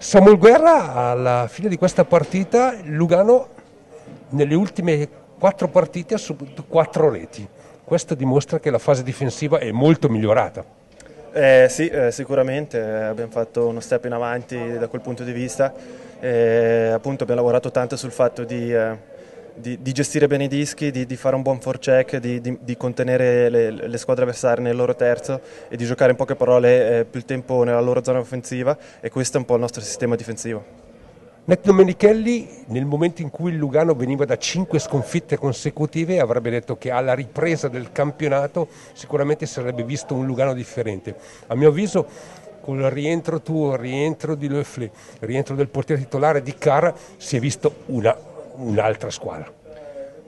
Samuel Guerra alla fine di questa partita Lugano nelle ultime quattro partite ha subito quattro reti. Questo dimostra che la fase difensiva è molto migliorata. Eh, sì, eh, sicuramente eh, abbiamo fatto uno step in avanti da quel punto di vista. Eh, appunto abbiamo lavorato tanto sul fatto di eh, di, di, gestire bene i dischi, di, di fare un buon forecheck, di, di contenere le, le, squadre avversarie nel loro terzo e di giocare in poche parole eh, più il tempo nella loro zona offensiva e questo è un po' il nostro sistema difensivo. Net Domenichelli nel momento in cui il Lugano veniva da cinque sconfitte consecutive avrebbe detto che alla ripresa del campionato sicuramente sarebbe visto un Lugano differente. A mio avviso con il rientro tuo, il rientro di Löffli, il rientro del portiere titolare di Cara si è visto una un'altra squadra.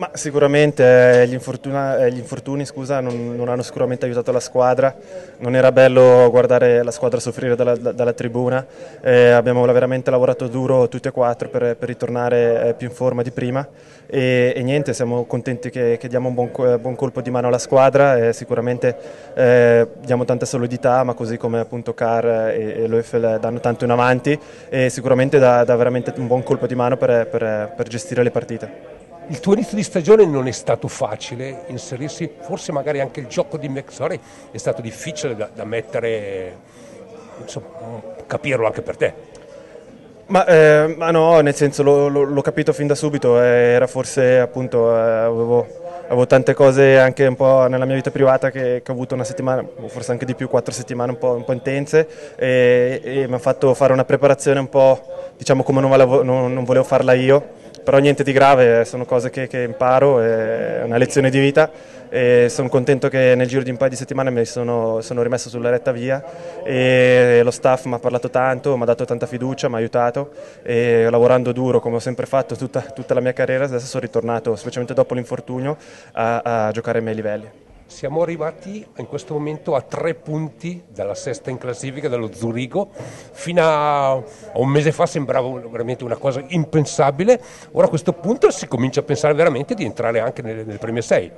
Ma sicuramente eh, gli, eh, gli infortuni scusa, non, non, hanno sicuramente aiutato la squadra, non era bello guardare la squadra soffrire dalla, dalla tribuna, eh, abbiamo veramente lavorato duro tutti e quattro per, per ritornare eh, più in forma di prima. E, e niente, siamo contenti che, che diamo un buon, buon, colpo di mano alla squadra, e sicuramente eh, diamo tanta solidità ma così come appunto Carr e, e Löffel danno tanto in avanti. E sicuramente dà, dà veramente un buon colpo di mano per, per, per gestire le partite. Il tuo inizio di stagione non è stato facile, inserirsi, forse magari anche il gioco di Mexore è stato difficile da, da mettere, insomma, capirlo anche per te. Ma, eh, ma no, nel senso l'ho capito fin da subito, eh, era forse appunto, eh, avevo, avevo, tante cose anche un po' nella mia vita privata che, che ho avuto una settimana, forse anche di più, quattro settimane un po', un po intense e, e mi ha fatto fare una preparazione un po' diciamo come non volevo, non, non volevo farla io però niente di grave, sono cose che, che imparo, è una lezione di vita. E sono contento che nel giro di un paio di settimane mi sono, sono rimesso sulla retta via. E lo staff mi ha parlato tanto, mi ha dato tanta fiducia, mi ha aiutato. E lavorando duro come ho sempre fatto tutta, tutta la mia carriera adesso sono ritornato, specialmente dopo l'infortunio, a, a giocare ai miei livelli. Siamo arrivati in questo momento a tre punti dalla sesta in classifica dello Zurigo. Fino a un mese fa sembrava veramente una cosa impensabile. Ora a questo punto si comincia a pensare veramente di entrare anche nelle, nelle prime sei.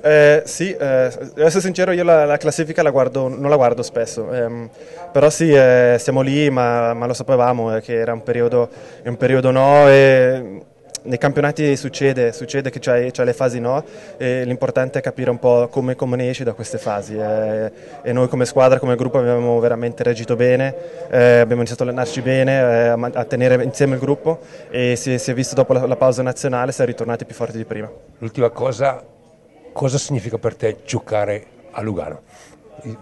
Eh, sì, eh, devo essere sincero, io la, la, classifica la guardo, non la guardo spesso, ehm, però sì, eh, siamo lì, ma, ma lo sapevamo eh, che era un periodo, un periodo no. E, nei campionati succede, succede che c'è, le fasi no e l'importante è capire un po' come, come ne esci da queste fasi e, e, noi come squadra, come gruppo abbiamo veramente reagito bene, eh, abbiamo iniziato a allenarci bene, eh, a, tenere insieme il gruppo e si, si è visto dopo la, la pausa nazionale si è ritornati più forti di prima. L'ultima cosa, cosa significa per te giocare a Lugano?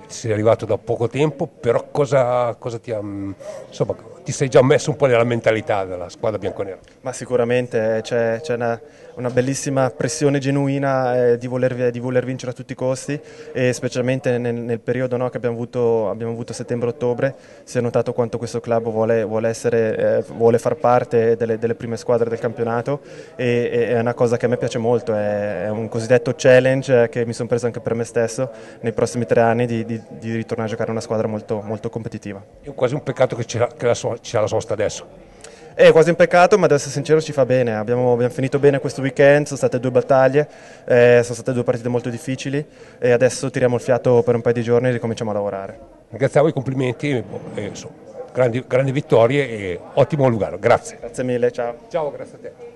Sei arrivato da poco tempo, però cosa, cosa ti ha... Insomma, ti sei già messo un po' nella mentalità della squadra bianconera? Ma sicuramente eh, c'è, c'è una, una, bellissima pressione genuina eh, di, voler, di, voler, vincere a tutti i costi e specialmente nel, nel periodo no, che abbiamo avuto, avuto settembre-ottobre si è notato quanto questo club vuole, vuole, essere, eh, vuole far parte delle, delle, prime squadre del campionato e, e, è una cosa che a me piace molto, è, è un cosiddetto challenge che mi sono preso anche per me stesso nei prossimi tre anni di, di, di ritornare a giocare una squadra molto, molto competitiva. È quasi un peccato che, che la, c'è la sosta adesso. È quasi un peccato, ma ad essere sincero ci fa bene. Abbiamo, abbiamo finito bene questo weekend, sono state due battaglie, eh, sono state due partite molto difficili e adesso tiriamo il fiato per un paio di giorni e ricominciamo a lavorare. Grazie a voi, complimenti, eh, grandi, grandi vittorie e ottimo Lugano. Grazie. Grazie mille, ciao. Ciao, grazie a te.